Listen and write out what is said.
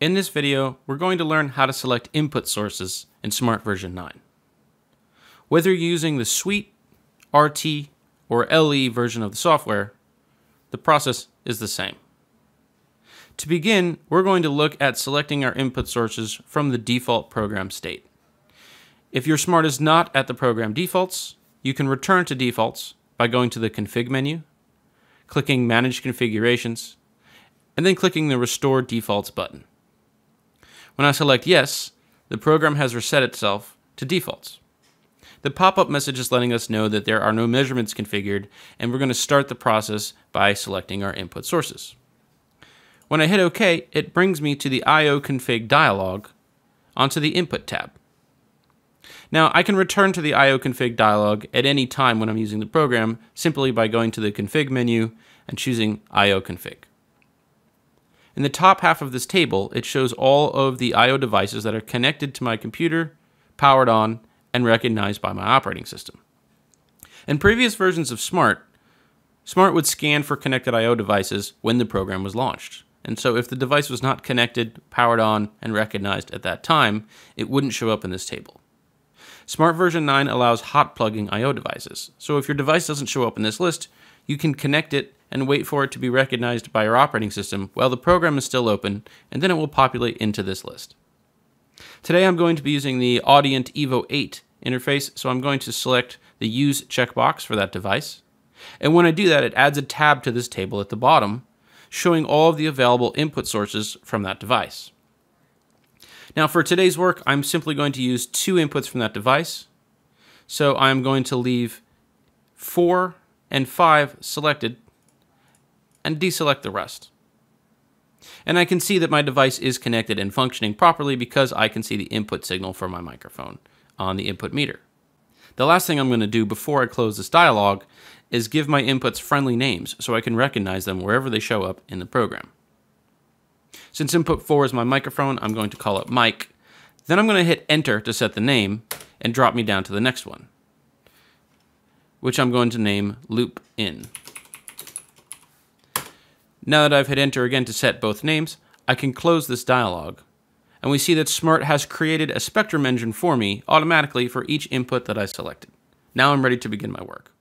In this video, we're going to learn how to select input sources in Smaart version 9. Whether using the Suite, RT, or LE version of the software, the process is the same. To begin, we're going to look at selecting our input sources from the default program state. If your Smaart is not at the program defaults, you can return to defaults by going to the Config menu, clicking Manage Configurations, and then clicking the Restore Defaults button. When I select Yes, the program has reset itself to defaults. The pop-up message is letting us know that there are no measurements configured, and we're going to start the process by selecting our input sources. When I hit OK, it brings me to the IO config dialog onto the Input tab. Now, I can return to the IO config dialog at any time when I'm using the program simply by going to the config menu and choosing IO config. In the top half of this table, it shows all of the I.O. devices that are connected to my computer, powered on, and recognized by my operating system. In previous versions of Smaart, Smaart would scan for connected I.O. devices when the program was launched. And so if the device was not connected, powered on, and recognized at that time, it wouldn't show up in this table. Smaart version 9 allows hot plugging I.O. devices. So if your device doesn't show up in this list, you can connect it and wait for it to be recognized by your operating system while the program is still open, and then it will populate into this list. Today I'm going to be using the Audient Evo 8 interface, so I'm going to select the Use checkbox for that device. And when I do that, it adds a tab to this table at the bottom, showing all of the available input sources from that device. Now for today's work, I'm simply going to use two inputs from that device. So I'm going to leave 4 and 5 selected and deselect the rest. And I can see that my device is connected and functioning properly because I can see the input signal for my microphone on the input meter. The last thing I'm going to do before I close this dialog is give my inputs friendly names so I can recognize them wherever they show up in the program. Since input 4 is my microphone, I'm going to call it mic. Then I'm going to hit enter to set the name and drop me down to the next one, which I'm going to name loop in. Now that I've hit enter again to set both names, I can close this dialog. And we see that Smaart has created a spectrum engine for me automatically for each input that I selected. Now I'm ready to begin my work.